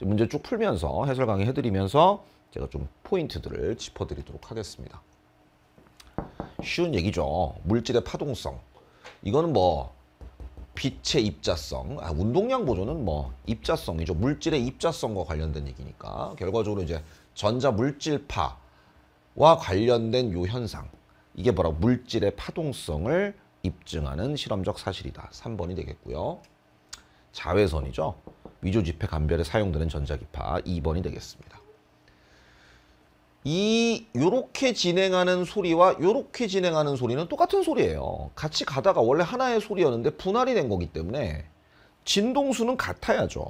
문제 쭉 풀면서 해설 강의 해드리면서 제가 좀 포인트들을 짚어드리도록 하겠습니다. 쉬운 얘기죠. 물질의 파동성. 이거는 뭐 빛의 입자성, 아, 운동량 보조는 뭐 입자성이죠. 물질의 입자성과 관련된 얘기니까 결과적으로 이제 전자 물질파와 관련된 요 현상. 이게 바로 물질의 파동성을 입증하는 실험적 사실이다. 3번이 되겠고요. 자외선이죠. 위조 지폐 감별에 사용되는 전자기파 2번이 되겠습니다. 이 요렇게 진행하는 소리와 요렇게 진행하는 소리는 똑같은 소리예요. 같이 가다가 원래 하나의 소리였는데 분할이 된 거기 때문에 진동수는 같아야죠.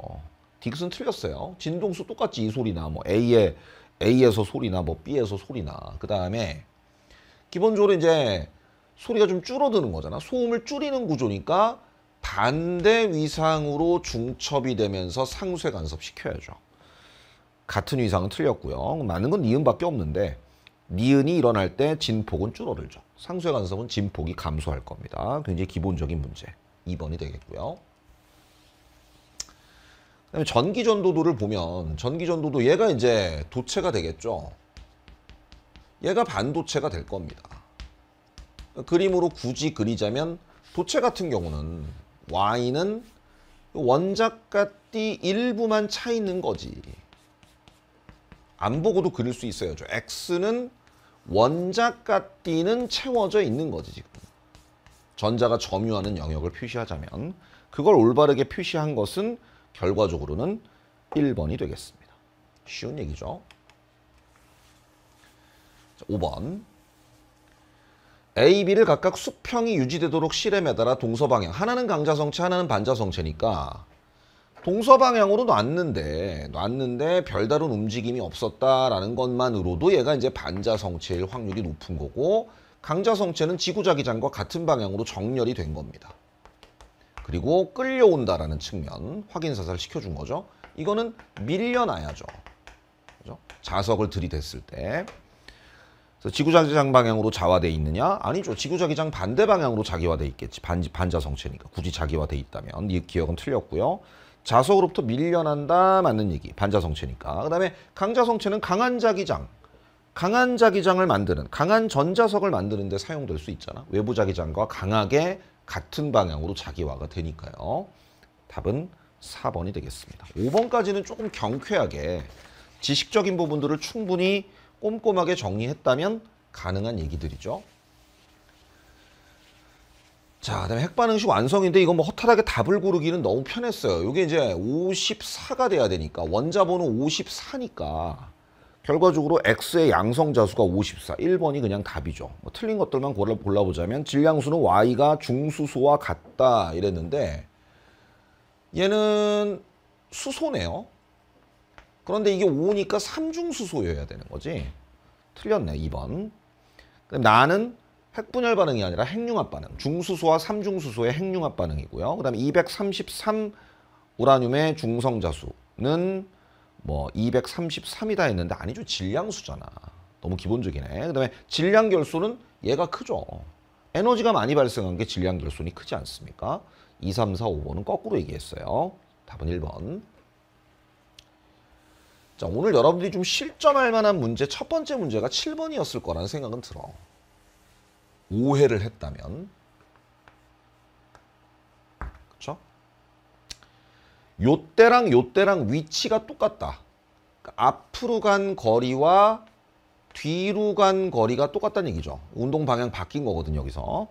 딕슨 틀렸어요. 진동수 똑같이 이 소리나 뭐 A에 A에서 소리나 뭐 B에서 소리나 그 다음에 기본적으로 이제 소리가 좀 줄어드는 거잖아. 소음을 줄이는 구조니까 반대 위상으로 중첩이 되면서 상쇄 간섭시켜야죠. 같은 위상은 틀렸고요. 맞는 건 니은밖에 없는데 니은이 일어날 때 진폭은 줄어들죠. 상쇄 간섭은 진폭이 감소할 겁니다. 굉장히 기본적인 문제. 2번이 되겠고요. 그다음에 전기 전도도를 보면 전기 전도도 얘가 이제 도체가 되겠죠. 얘가 반도체가 될 겁니다. 그림으로 굳이 그리자면 도체 같은 경우는 Y는 원작과 띠 일부만 차 있는 거지. 안 보고도 그릴 수 있어야죠. X는 원작과 띠는 채워져 있는 거지 지금. 전자가 점유하는 영역을 표시하자면 그걸 올바르게 표시한 것은 결과적으로는 1번이 되겠습니다. 쉬운 얘기죠. 자, 5번. A, B를 각각 수평이 유지되도록 실에 매달아 동서방향. 하나는 강자성체, 하나는 반자성체니까 동서방향으로 놨는데 놨는데 별다른 움직임이 없었다라는 것만으로도 얘가 이제 반자성체일 확률이 높은 거고 강자성체는 지구자기장과 같은 방향으로 정렬이 된 겁니다. 그리고 끌려온다라는 측면 확인 사살 시켜준 거죠. 이거는 밀려나야죠. 그죠? 자석을 들이댔을 때. 지구자기장 방향으로 자화돼 있느냐? 아니죠. 지구자기장 반대 방향으로 자기화돼 있겠지. 반, 반자성체니까. 굳이 자기화돼 있다면. 이 기억은 틀렸고요. 자석으로부터 밀려난다 맞는 얘기 반자성체니까 그 다음에 강자성체는 강한 자기장 강한 자기장을 만드는 강한 전자석을 만드는 데 사용될 수 있잖아 외부 자기장과 강하게 같은 방향으로 자기화가 되니까요 답은 4번이 되겠습니다 5번까지는 조금 경쾌하게 지식적인 부분들을 충분히 꼼꼼하게 정리했다면 가능한 얘기들이죠 자, 그다음에 핵반응식 완성인데 이거 뭐 허탈하게 답을 고르기는 너무 편했어요. 이게 이제 54가 돼야 되니까 원자번호 54니까 결과적으로 X의 양성자수가 54, 1번이 그냥 답이죠. 뭐 틀린 것들만 골라, 골라보자면 질량수는 Y가 중수소와 같다 이랬는데 얘는 수소네요. 그런데 이게 5니까 삼중수소여야 되는 거지. 틀렸네, 2번. 그럼 나는 핵분열 반응이 아니라 핵융합 반응. 중수소와 삼중수소의 핵융합 반응이고요. 그 다음에 233 우라늄의 중성자수는 뭐 233이다 했는데 아니죠. 질량수잖아. 너무 기본적이네. 그 다음에 질량결소는 얘가 크죠. 에너지가 많이 발생한 게 질량결손이 크지 않습니까? 2, 3, 4, 5번은 거꾸로 얘기했어요. 답은 1번. 자, 오늘 여러분들이 좀 실점할 만한 문제 첫 번째 문제가 7번이었을 거라는 생각은 들어. 오해를 했다면 그렇죠? 요때랑 요때랑 위치가 똑같다. 그러니까 앞으로 간 거리와 뒤로 간 거리가 똑같다는 얘기죠. 운동 방향 바뀐 거거든요, 여기서.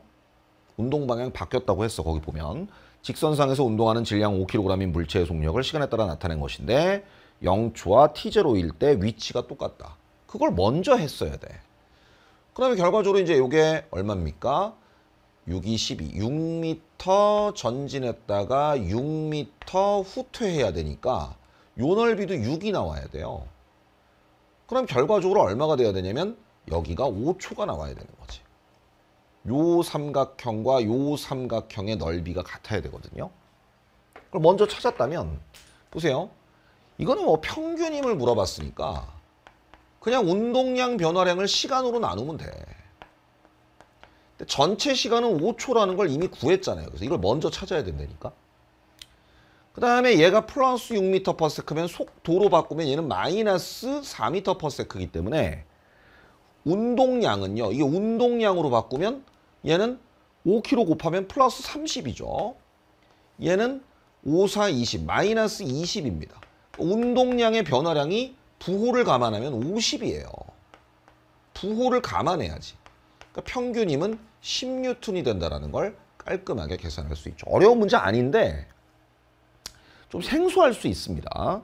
운동 방향 바뀌었다고 했어, 거기 보면. 직선상에서 운동하는 질량 5kg인 물체의 속력을 시간에 따라 나타낸 것인데 0초와 T0일 때 위치가 똑같다. 그걸 먼저 했어야 돼. 그 다음에 결과적으로 이제 이게 얼마입니까? 6, 2, 12. 6m 전진했다가 6m 후퇴해야 되니까 요 넓이도 6이 나와야 돼요. 그럼 결과적으로 얼마가 돼야 되냐면 여기가 5초가 나와야 되는 거지. 요 삼각형과 요 삼각형의 넓이가 같아야 되거든요. 그걸 먼저 찾았다면 보세요. 이거는 뭐 평균임을 물어봤으니까 그냥 운동량 변화량을 시간으로 나누면 돼. 전체 시간은 5초라는 걸 이미 구했잖아요. 그래서 이걸 먼저 찾아야 된다니까. 그 다음에 얘가 플러스 6m/s면 속도로 바꾸면 얘는 마이너스 4m/s이기 때문에 운동량은요. 이게 운동량으로 바꾸면 얘는 5kg 곱하면 플러스 30이죠. 얘는 5, 4, 20, 마이너스 20입니다. 운동량의 변화량이 부호를 감안하면 50이에요. 부호를 감안해야지. 그러니까 평균임은 10뉴턴이 된다는 걸 깔끔하게 계산할 수 있죠. 어려운 문제 아닌데 좀 생소할 수 있습니다.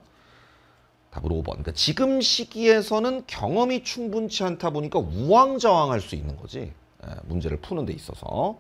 답으로 5번. 그러니까 지금 시기에서는 경험이 충분치 않다 보니까 우왕좌왕할 수 있는 거지. 예, 문제를 푸는 데 있어서.